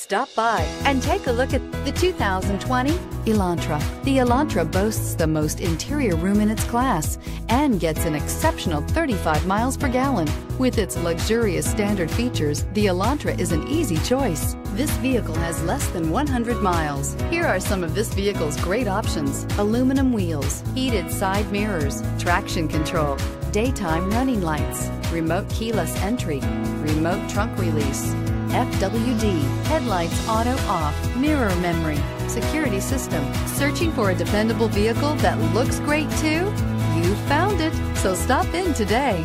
Stop by and take a look at the 2020 Elantra. The Elantra boasts the most interior room in its class and gets an exceptional 35 miles per gallon. With its luxurious standard features, the Elantra is an easy choice. This vehicle has less than 100 miles. Here are some of this vehicle's great options. Aluminum wheels, heated side mirrors, traction control, daytime running lights, remote keyless entry, remote trunk release, FWD, headlights auto off, mirror memory, security system. Searching for a dependable vehicle that looks great too? You found it, so stop in today.